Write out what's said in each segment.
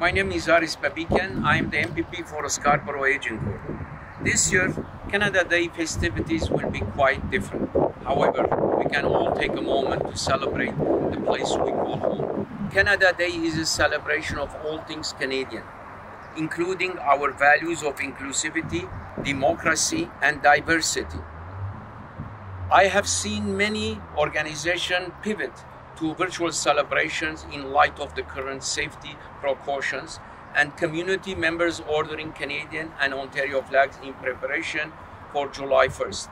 My name is Aris Babikian. I am the MPP for Scarborough Agincourt. This year, Canada Day festivities will be quite different. However, we can all take a moment to celebrate the place we call home. Canada Day is a celebration of all things Canadian, including our values of inclusivity, democracy, and diversity. I have seen many organizations pivot to virtual celebrations in light of the current safety precautions and community members ordering Canadian and Ontario flags in preparation for July 1st.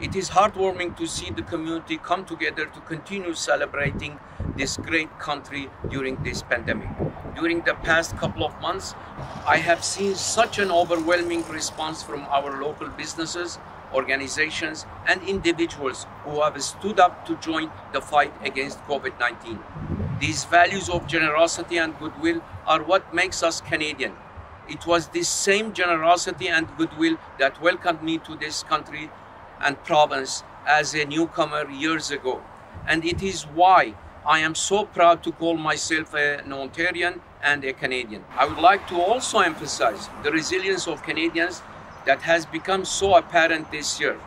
It is heartwarming to see the community come together to continue celebrating this great country during this pandemic. During the past couple of months, I have seen such an overwhelming response from our local businesses, organizations, and individuals who have stood up to join the fight against COVID 19. These values of generosity and goodwill are what makes us Canadian. It was this same generosity and goodwill that welcomed me to this country and province as a newcomer years ago. And it is why I am so proud to call myself an Ontarian and a Canadian. I would like to also emphasize the resilience of Canadians that has become so apparent this year.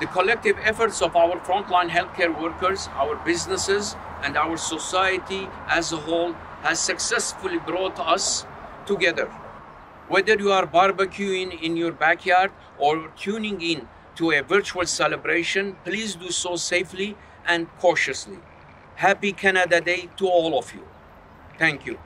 The collective efforts of our frontline healthcare workers, our businesses, and our society as a whole has successfully brought us together. Whether you are barbecuing in your backyard or tuning in to a virtual celebration, please do so safely and cautiously. Happy Canada Day to all of you. Thank you.